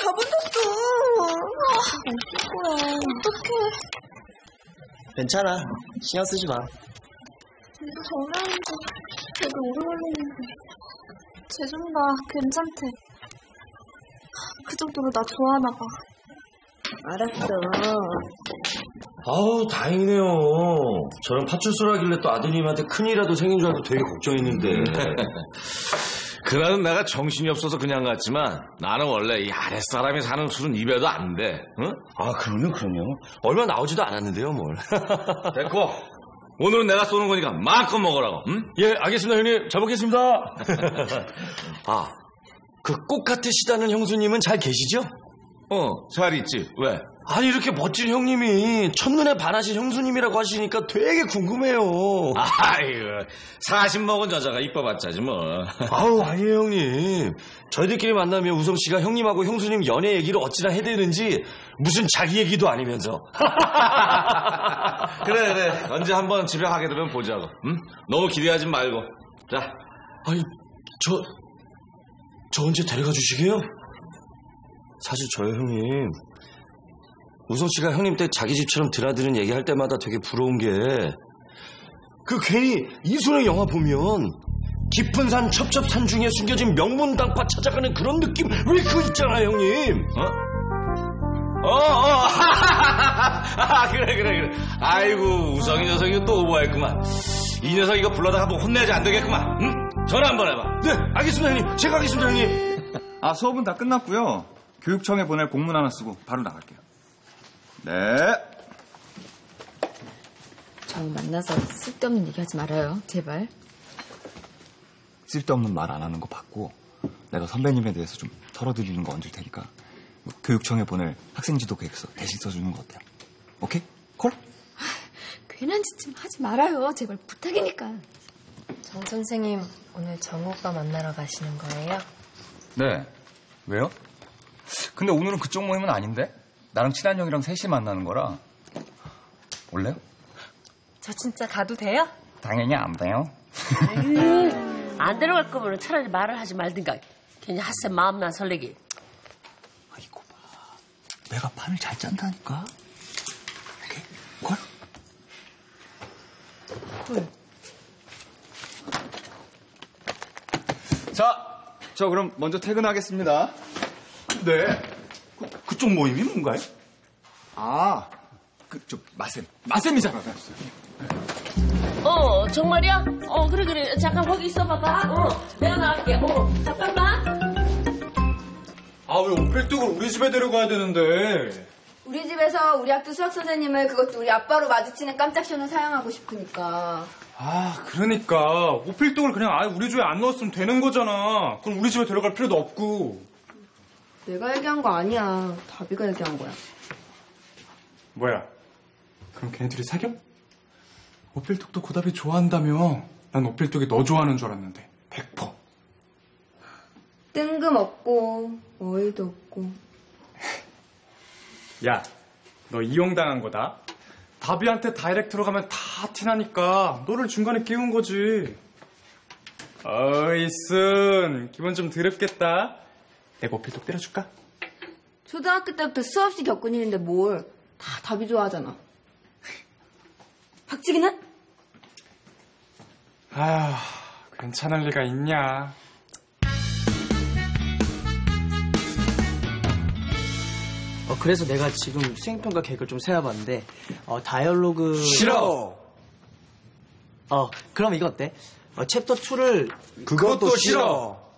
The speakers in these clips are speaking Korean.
다 붙었어. 아, 어떡해. 어떡해. 괜찮아. 신경 쓰지 마. 전화했는데 되게 오래 걸리는데. 쟤좀 봐. 괜찮대. 그 정도로 나 좋아하나 봐. 알았어. 아우 다행이네요. 저런 파출소라길래 또 아드님한테 큰일이라도 생긴 줄 알고 되게 걱정했는데. 그날은 내가 정신이 없어서 그냥 갔지만 나는 원래 이 아랫사람이 사는 술은 입에도 안 돼. 응? 아 그럼요 그럼요. 얼마 나오지도 않았는데요 뭘. 됐고 오늘은 내가 쏘는 거니까 마음껏 먹으라고. 응? 예 알겠습니다 형님. 잘 먹겠습니다. 아. 그 꽃 같으시다는 형수님은 잘 계시죠? 어, 잘 있지. 왜? 아니 이렇게 멋진 형님이 첫눈에 반하신 형수님이라고 하시니까 되게 궁금해요. 아이고, 40 먹은 여자가 이뻐봤자지 뭐. 아우 아니에요 형님. 저희들끼리 만나면 우성 씨가 형님하고 형수님 연애 얘기를 어찌나 해대는지 무슨 자기 얘기도 아니면서. 그래, 그래. 언제 한번 집에 가게 되면 보자고. 응? 너무 기대하지 말고. 자, 아니 저저 언제 데려가 주시게요? 사실 저요 형님. 우성 씨가 형님 때 자기 집처럼 드나드는 얘기할 때마다 되게 부러운 게 그 괜히 이소영 영화 보면 깊은 산 첩첩산 중에 숨겨진 명문 당파 찾아가는 그런 느낌 왜 그거 있잖아요 형님 어? 어, 어. 아, 그래, 그래, 그래. 아이고, 우성이 녀석이 또 오버했구만. 이 녀석 이거 불러다가 뭐 혼내지 안 되겠구만. 응? 전화 한번 해봐. 네 알겠습니다 형님 제가 하겠습니다 형님 아, 수업은 다 끝났고요. 교육청에 보낼 공문 하나 쓰고 바로 나갈게요. 네. 저희 만나서 쓸데없는 얘기 하지 말아요. 제발. 쓸데없는 말 안 하는 거 받고 내가 선배님에 대해서 좀 털어드리는 거 얹을 테니까 뭐 교육청에 보낼 학생 지도 계획서 대신 써주는 거 어때요? 오케이? 콜? 괜한 짓 좀 하지 말아요. 제발 부탁이니까. 정 선생님, 오늘 정우 오빠 만나러 가시는 거예요? 네. 왜요? 근데 오늘은 그쪽 모임은 아닌데? 나랑 친한 형이랑 셋이 만나는 거라. 올래요? 저 진짜 가도 돼요? 당연히 안 돼요. 안 데려갈 거면 차라리 말을 하지 말든가. 괜히 핫쌤 마음만 설레기. 아이고 봐. 내가 판을 잘 짠다니까. 오케이? 콜? 자, 저 그럼 먼저 퇴근하겠습니다. 네. 그, 그쪽 모임이 뭔가요? 아, 그쪽 마셈. 마셈이잖아. 어, 정말이야? 어, 그래, 그래. 잠깐 거기 있어 봐봐. 어, 내가 나갈게. 어, 잠깐만. 아, 왜 오필뚝을 우리 집에 데려가야 되는데? 우리 집에서 우리 학교 수학 선생님을 그것도 우리 아빠로 마주치는 깜짝 쇼는 사용하고 싶으니까. 아, 그러니까 오필독을 그냥 아예 우리 집에 안 넣었으면 되는 거잖아. 그럼 우리 집에 데려갈 필요도 없고. 내가 얘기한 거 아니야. 다비가 얘기한 거야. 뭐야? 그럼 걔네들이 사겨? 오필독도 고답이 좋아한다며. 난 오필독이 너 좋아하는 줄 알았는데. 100%. 뜬금없고 어이도 없고. 야, 너 이용당한 거다. 다비한테 다이렉트로 가면 다 티나니까 너를 중간에 끼운 거지. 어이, 쓴. 기분 좀 드럽겠다. 내가 오필독 때려줄까? 초등학교 때부터 수없이 겪은 일인데 뭘. 다 다비 좋아하잖아. 박지기는? 아휴, 괜찮을 리가 있냐. 어, 그래서 내가 지금 수행평가 계획을 좀 세워봤는데, 어, dialogue. 싫어. 어, 그럼 이거 어때? 어, 챕터 2를. 그것도 싫어.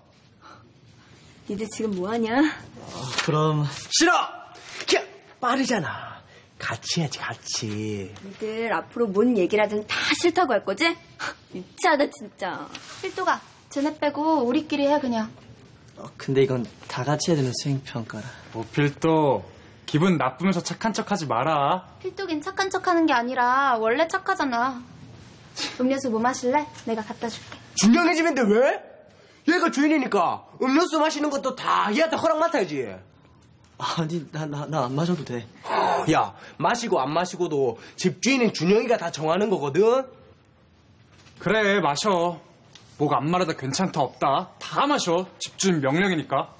니들 지금 뭐하냐? 어, 그럼. 싫어! 야, 빠르잖아. 같이 해야지, 같이. 니들 앞으로 뭔 얘기를 하든 다 싫다고 할 거지? 유치하다 진짜. 필도가 쟤네 빼고 우리끼리 해 그냥. 어, 근데 이건 다 같이 해야 되는 수행평가라. 오필독, 기분 나쁘면서 착한 척 하지 마라. 필독인 착한 척하는 게 아니라 원래 착하잖아. 음료수 뭐 마실래? 내가 갖다 줄게. 중량의 집인데 왜? 얘가 주인이니까 음료수 마시는 것도 다 얘한테 허락 맡아야지. 아니, 나, 나, 나 안 마셔도 돼. 야, 마시고 안 마시고도 집주인은 준영이가 다 정하는 거거든? 그래, 마셔. 뭐가 안 말하다 괜찮다 없다. 다 마셔. 집주인 명령이니까.